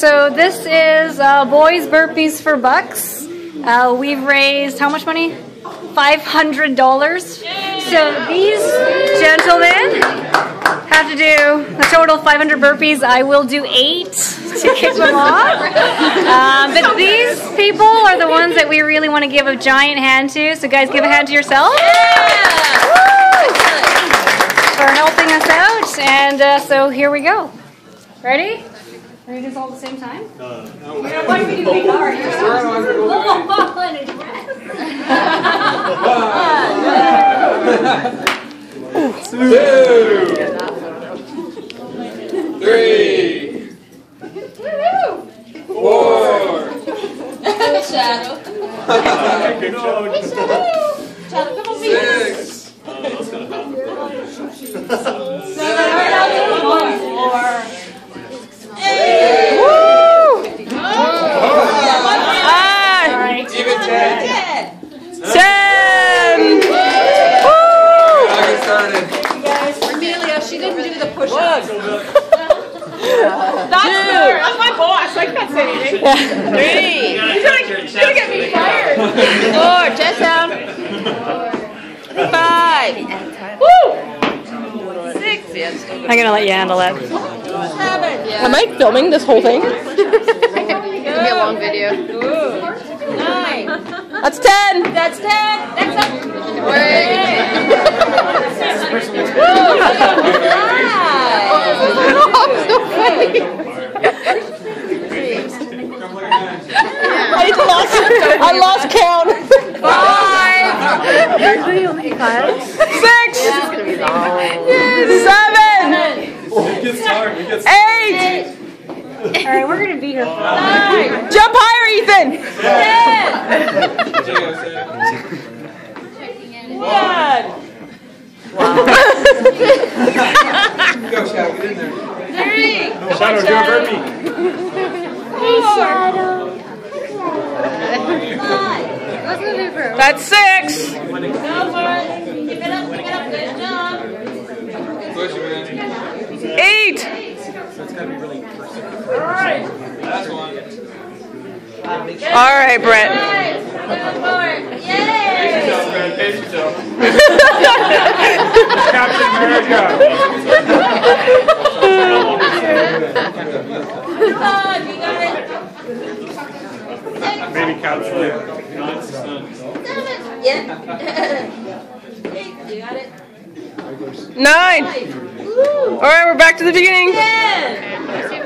So this is uh, boys burpees for bucks. Uh, we've raised how much money? Five hundred dollars. So these gentlemen have to do a total of 500 burpees. I will do eight to kick them off. Um, but these people are the ones that we really want to give a giant hand to. So guys, give a hand to yourself. For helping us out. And uh, so here we go. Ready? Are you guys all at the same time? Uh, no. Why do we do big R? Two, three, four, Shadow. Shadow, come on, six, even ten. Ten! I'll get started. Amelia, she didn't do the push-ups. That's her. That's my boss. I can't say anything. Three. You're gonna, you're gonna get me fired. Four. Chest down. Five. Woo. Six. Yeah, it's still good. I'm gonna let you handle it. Seven. Am I filming this whole thing? It's gonna be a long video. Nine. That's ten. That's ten. Next up. I lost. I lost count. Five. Six. Seven. Eight. All right, we're gonna be here for Jump higher, Ethan. One. Go, Shaq, get in there. Shadow, do a burpee. That's six. Go for it. Keep it up. Keep it up. Good job. Push it, man. Eight. Last one. All right, Brett. Nice. Go for it. Pace yourself, man. Pace yourself. Captain America. Come on. You got it. Maybe Captain Yeah. Eight. You got it. Nine. All right, we're back to the beginning. Ten.